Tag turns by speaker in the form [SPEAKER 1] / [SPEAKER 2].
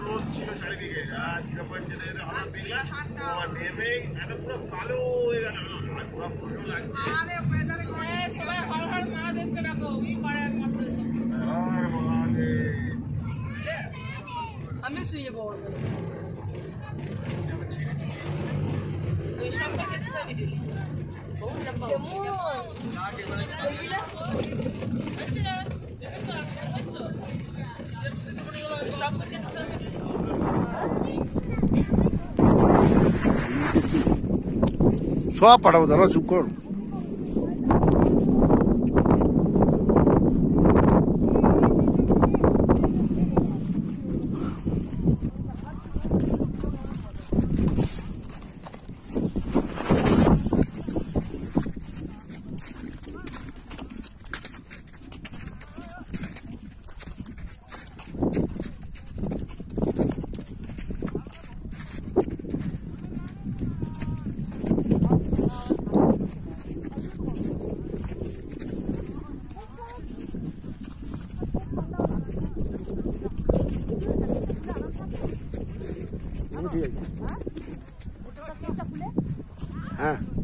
[SPEAKER 1] রোদ ছিল চারিদিকে আর চিরাপান যেতে যেতে হঠাৎ পুরো কালো পুরো পুরো
[SPEAKER 2] মা দেখতে রাখো ওই আমি শুয়ে যাব ওই সম্পর্কে
[SPEAKER 3] છ પડો દરરોજ ઉકોળું হ্যাঁ।, হ্যাঁ।